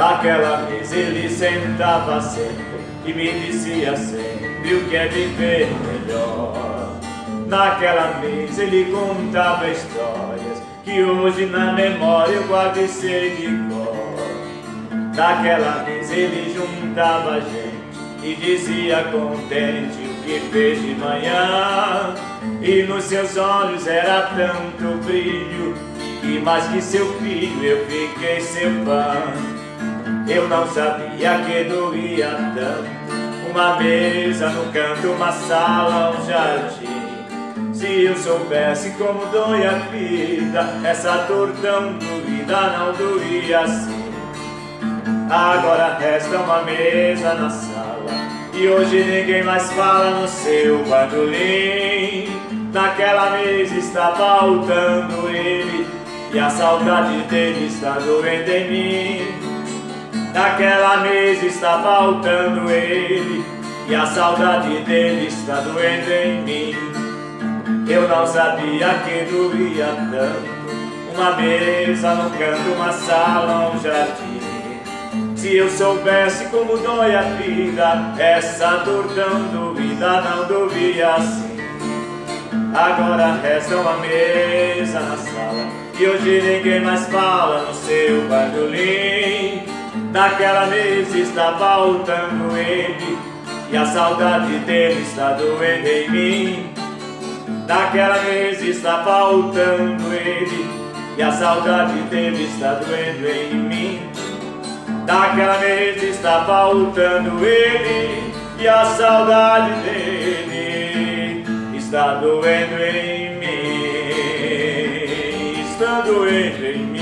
Naquela mesa ele sentava sempre e me dizia sempre o que é viver melhor. Naquela mesa ele contava histórias que hoje na memória eu guardo sei de cor. Naquela mesa ele juntava gente e dizia contente o que fez de manhã. E nos seus olhos era tanto brilho que mais que seu filho eu fiquei seu fã. Eu não sabia que doía tanto. Uma mesa no canto, uma sala, um jardim. Se eu soubesse como dói a vida Essa dor tão doída não doía assim. Agora resta uma mesa na sala E hoje ninguém mais fala no seu bandolim. Naquela mesa está faltando ele E a saudade dele está doendo em mim Naquela mesa está faltando ele E a saudade dele está doendo em mim. Eu não sabia que doía tanto Uma mesa no canto, uma sala, um jardim. Se eu soubesse como dói a vida Essa dor tão doída não doía assim. Agora resta uma mesa na sala E hoje ninguém mais fala no seu bandolim Naquela mesa está faltando ele E a saudade dele está doendo em mim. Naquela mesa está faltando ele E a saudade dele está doendo em mim. Naquela mesa está faltando ele E a saudade dele está doendo em mim. Está doendo em mim